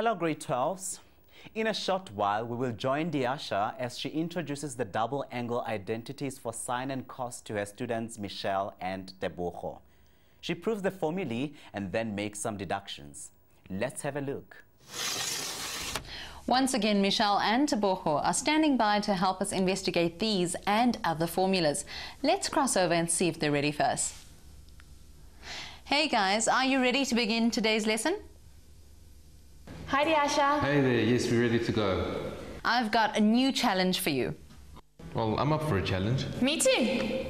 Hello, grade 12s. In a short while, we will join Diasha as she introduces the double angle identities for sine and cos to her students Michelle and Tebogo. She proves the formulae and then makes some deductions. Let's have a look. Once again, Michelle and Tebogo are standing by to help us investigate these and other formulas. Let's cross over and see if they're ready first. Hey guys, are you ready to begin today's lesson? Hi, Diasha. Hey there, yes, we're ready to go. I've got a new challenge for you. Well, I'm up for a challenge. Me too.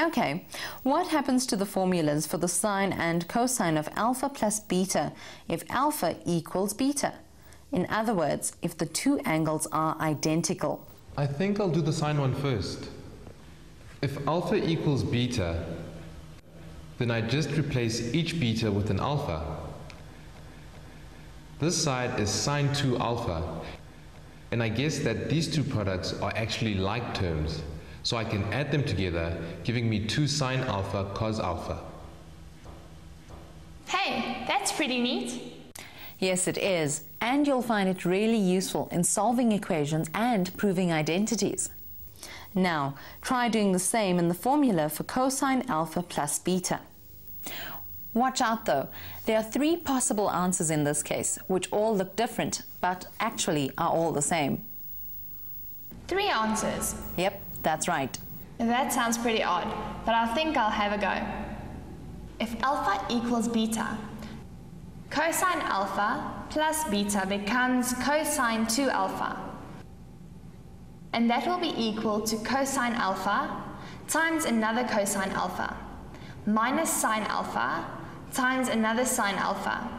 Okay, what happens to the formulas for the sine and cosine of alpha plus beta if alpha equals beta? In other words, if the two angles are identical. I think I'll do the sine one first. If alpha equals beta, then I just replace each beta with an alpha. This side is sine 2 alpha, and I guess that these two products are actually like terms, so I can add them together, giving me 2 sine alpha cos alpha. Hey, that's pretty neat. Yes, it is, and you'll find it really useful in solving equations and proving identities. Now, try doing the same in the formula for cosine alpha plus beta. Watch out though, there are three possible answers in this case, which all look different, but actually are all the same. Three answers. Yep, that's right. That sounds pretty odd, but I think I'll have a go. If alpha equals beta, cosine alpha plus beta becomes cosine 2 alpha. And that will be equal to cosine alpha times another cosine alpha minus sine alpha times another sine alpha.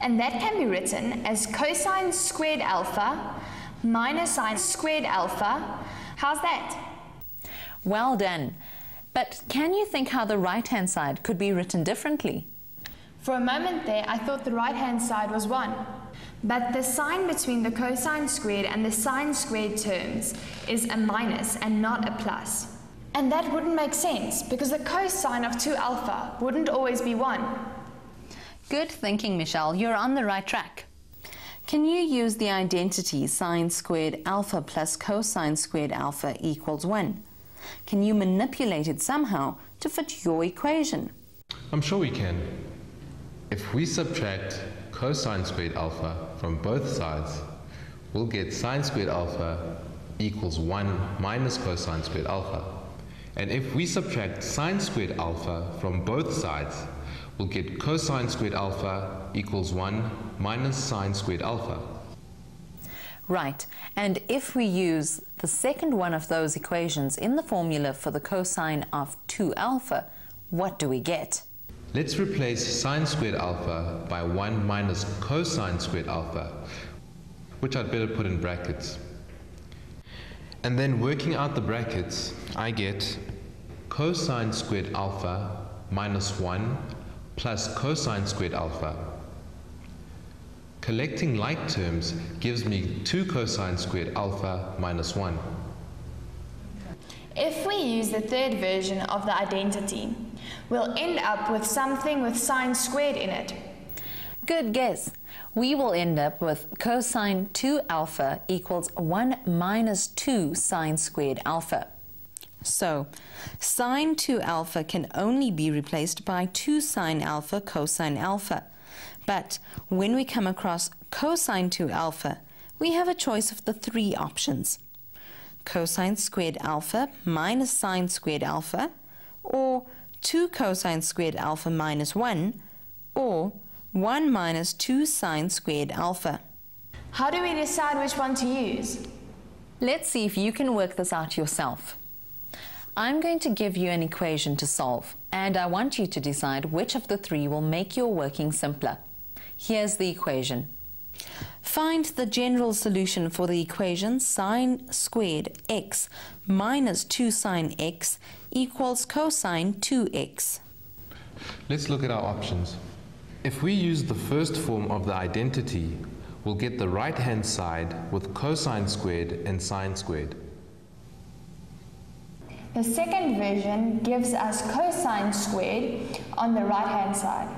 And that can be written as cosine squared alpha minus sine squared alpha. How's that? Well done. But can you think how the right-hand side could be written differently? For a moment there, I thought the right-hand side was 1. But the sign between the cosine squared and the sine squared terms is a minus and not a plus. And that wouldn't make sense because the cosine of 2 alpha wouldn't always be 1. Good thinking, Michelle. You're on the right track. Can you use the identity sine squared alpha plus cosine squared alpha equals 1? Can you manipulate it somehow to fit your equation? I'm sure we can. If we subtract cosine squared alpha from both sides, we'll get sine squared alpha equals 1 minus cosine squared alpha. And if we subtract sine squared alpha from both sides, we'll get cosine squared alpha equals 1 minus sine squared alpha. Right, and if we use the second one of those equations in the formula for the cosine of 2 alpha, what do we get? Let's replace sine squared alpha by 1 minus cosine squared alpha, which I'd better put in brackets. And then working out the brackets, I get cosine squared alpha minus 1 plus cosine squared alpha. Collecting like terms gives me 2 cosine squared alpha minus 1. If we use the third version of the identity, we'll end up with something with sine squared in it. Good guess. We will end up with cosine 2 alpha equals 1 minus 2 sine squared alpha. So, sine 2 alpha can only be replaced by 2 sine alpha cosine alpha. But when we come across cosine 2 alpha, we have a choice of the three options. Cosine squared alpha minus sine squared alpha, or 2 cosine squared alpha minus 1, or 1 minus 2 sine squared alpha. How do we decide which one to use? Let's see if you can work this out yourself. I'm going to give you an equation to solve, and I want you to decide which of the three will make your working simpler. Here's the equation. Find the general solution for the equation sine squared x minus 2 sine x equals cosine 2x. Let's look at our options. If we use the first form of the identity, we'll get the right-hand side with cosine squared and sine squared. The second version gives us cosine squared on the right hand side.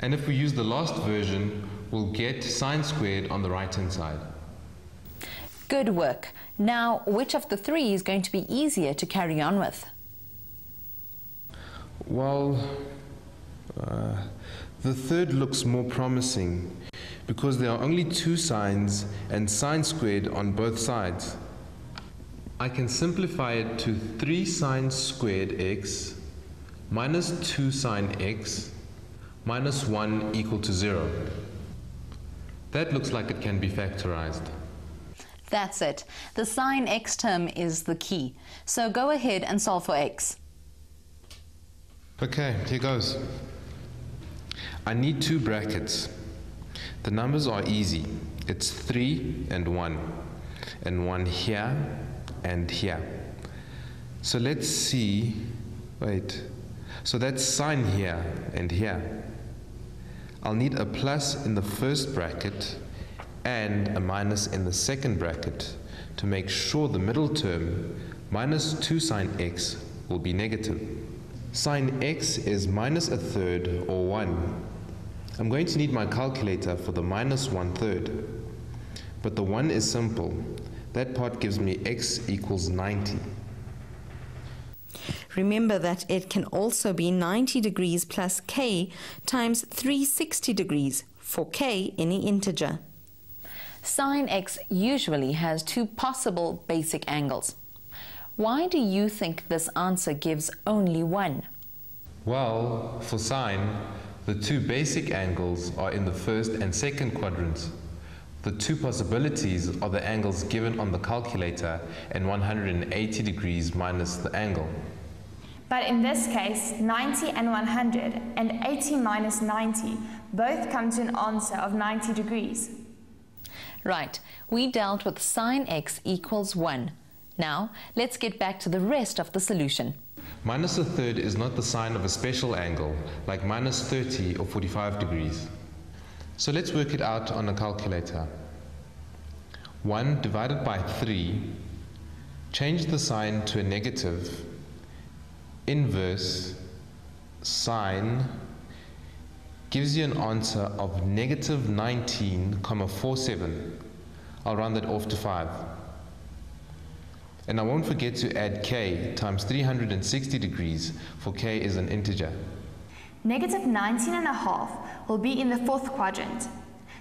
And if we use the last version, we'll get sine squared on the right hand side. Good work. Now, which of the three is going to be easier to carry on with? Well, uh, the third looks more promising because there are only two signs and sine squared on both sides. I can simplify it to 3 sine squared x minus 2 sine x minus 1 equal to 0. That looks like it can be factorized. That's it. The sine x term is the key. So go ahead and solve for x. Okay, here goes. I need two brackets. The numbers are easy. It's 3 and 1. And 1 here and here. So let's see. Wait. So that's sine here and here. I'll need a plus in the first bracket and a minus in the second bracket to make sure the middle term, minus 2 sine x, will be negative. Sine x is minus a third or 1. I'm going to need my calculator for the minus minus one third. But the 1 is simple. That part gives me x equals 90. Remember that it can also be 90 degrees plus k times 360 degrees for k any integer. Sine x usually has two possible basic angles. Why do you think this answer gives only one? Well, for sine, the two basic angles are in the first and second quadrants. The two possibilities are the angles given on the calculator and 180 degrees minus the angle. But in this case, 90 and 100 and 80 minus 90 both come to an answer of 90 degrees. Right, we dealt with sine x equals 1. Now, let's get back to the rest of the solution. Minus a third is not the sine of a special angle, like minus 30 or 45 degrees. So let's work it out on a calculator. 1 divided by 3, change the sign to a negative, inverse, sine, gives you an answer of negative 19,47. I'll round that off to 5. And I won't forget to add k times 360 degrees, for k is an integer. Negative 19 and a half will be in the fourth quadrant.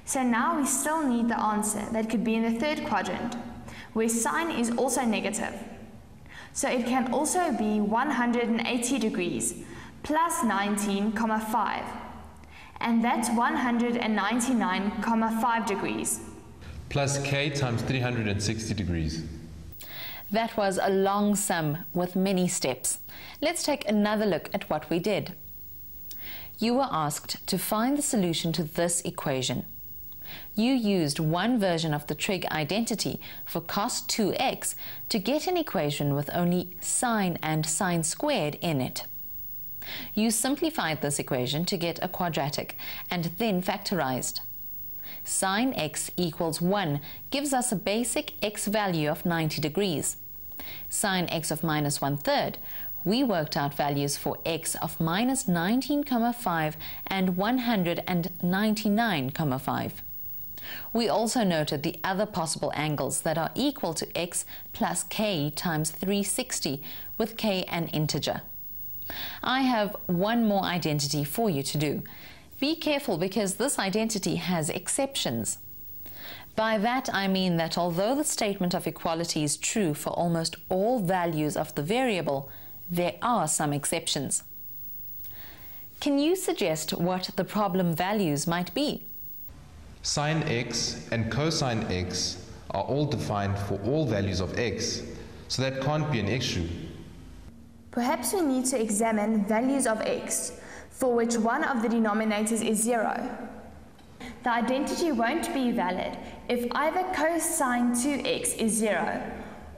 So now we still need the answer that could be in the third quadrant, where sine is also negative. So it can also be 180 degrees plus 19,5 and that's 199,5 degrees. Plus k times 360 degrees. That was a long sum with many steps. Let's take another look at what we did. You were asked to find the solution to this equation. You used one version of the trig identity for cos 2x to get an equation with only sine and sine squared in it. You simplified this equation to get a quadratic and then factorized. Sine x equals 1 gives us a basic x value of 90 degrees. Sine x of minus 1 third, we worked out values for x of minus 19,5 and 199,5. We also noted the other possible angles that are equal to x plus k times 360 with k an integer. I have one more identity for you to do. Be careful because this identity has exceptions. By that I mean that although the statement of equality is true for almost all values of the variable, there are some exceptions. Can you suggest what the problem values might be? Sine x and cosine x are all defined for all values of x, so that can't be an issue. Perhaps we need to examine values of x for which one of the denominators is 0. The identity won't be valid if either cosine 2x is 0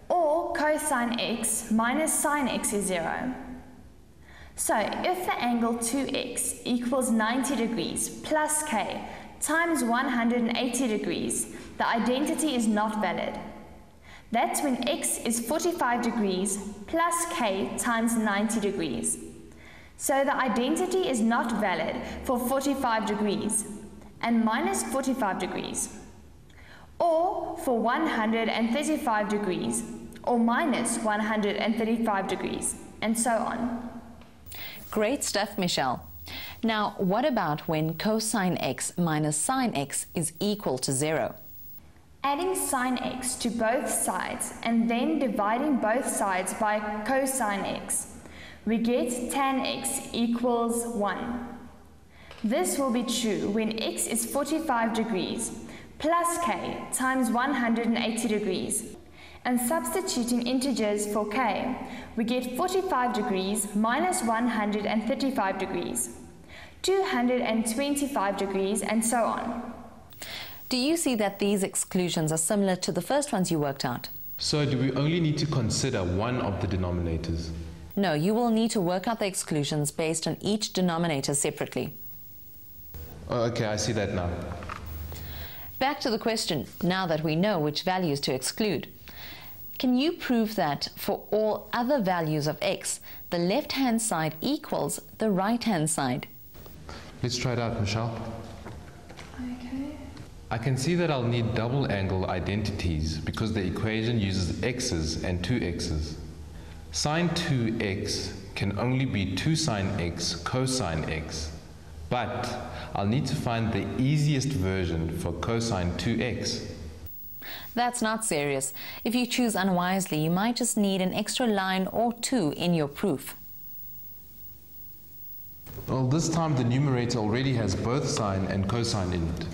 or cosine x minus sine x is 0. So if the angle 2x equals 90 degrees plus k times 180 degrees, the identity is not valid. That's when x is 45 degrees plus k times 90 degrees. So the identity is not valid for 45 degrees, and minus 45 degrees. Or for 135 degrees or minus 135 degrees, and so on. Great stuff, Michelle. Now, what about when cosine x minus sine x is equal to zero? Adding sine x to both sides and then dividing both sides by cosine x, we get tan x equals 1. This will be true when x is 45 degrees plus k times 180 degrees. And substituting integers for k, we get 45 degrees minus 135 degrees, 225 degrees, and so on. Do you see that these exclusions are similar to the first ones you worked out? So do we only need to consider one of the denominators? No, you will need to work out the exclusions based on each denominator separately. Oh, okay, I see that now. Back to the question, now that we know which values to exclude. Can you prove that for all other values of x, the left-hand side equals the right-hand side? Let's try it out, Michelle. Okay. I can see that I'll need double angle identities because the equation uses x's and 2x's. Sine 2x can only be 2 sine x cosine x, but I'll need to find the easiest version for cosine 2x. That's not serious. If you choose unwisely, you might just need an extra line or two in your proof. Well, this time the numerator already has both sine and cosine in it.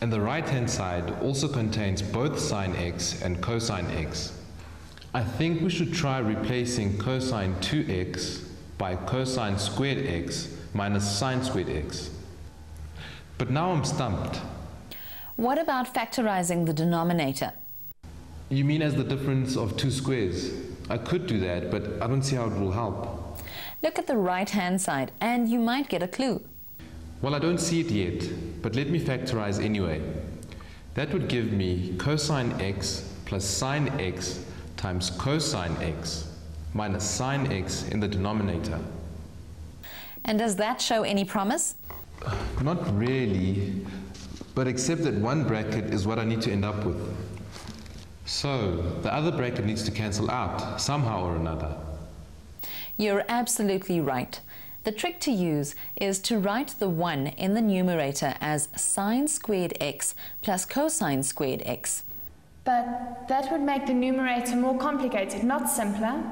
And the right-hand side also contains both sine x and cosine x. I think we should try replacing cosine 2x by cosine squared x minus sine squared x. But now I'm stumped. What about factorizing the denominator? You mean as the difference of two squares? I could do that, but I don't see how it will help. Look at the right-hand side and you might get a clue. Well, I don't see it yet, but let me factorize anyway. That would give me cosine x plus sine x times cosine x minus sine x in the denominator. And does that show any promise? Not really, but except that one bracket is what I need to end up with. So, the other bracket needs to cancel out, somehow or another. You're absolutely right. The trick to use is to write the 1 in the numerator as sine squared x plus cosine squared x. But that would make the numerator more complicated, not simpler.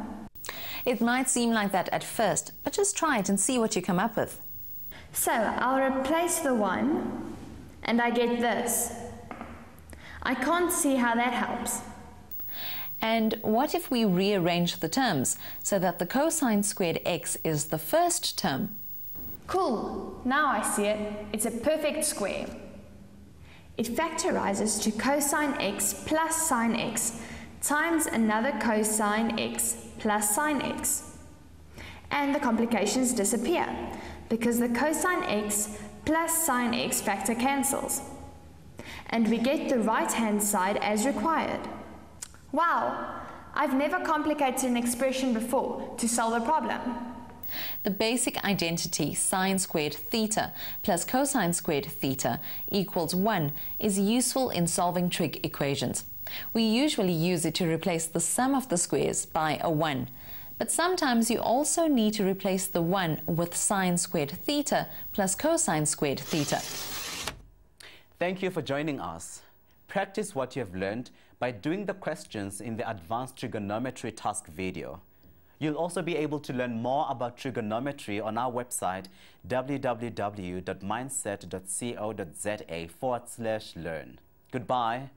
It might seem like that at first, but just try it and see what you come up with. So I'll replace the 1 and I get this. I can't see how that helps. And what if we rearrange the terms so that the cosine squared x is the first term? Cool, now I see it. It's a perfect square. It factorizes to cosine x plus sine x times another cosine x plus sine x. And the complications disappear because the cosine x plus sine x factor cancels. And we get the right hand side as required. Wow, I've never complicated an expression before to solve a problem. The basic identity sine squared theta plus cosine squared theta equals 1 is useful in solving trig equations. We usually use it to replace the sum of the squares by a 1, but sometimes you also need to replace the 1 with sine squared theta plus cosine squared theta. Thank you for joining us. Practice what you have learned by doing the questions in the Advanced Trigonometry Task video. You'll also be able to learn more about trigonometry on our website www.mindset.co.za forward slash learn. Goodbye.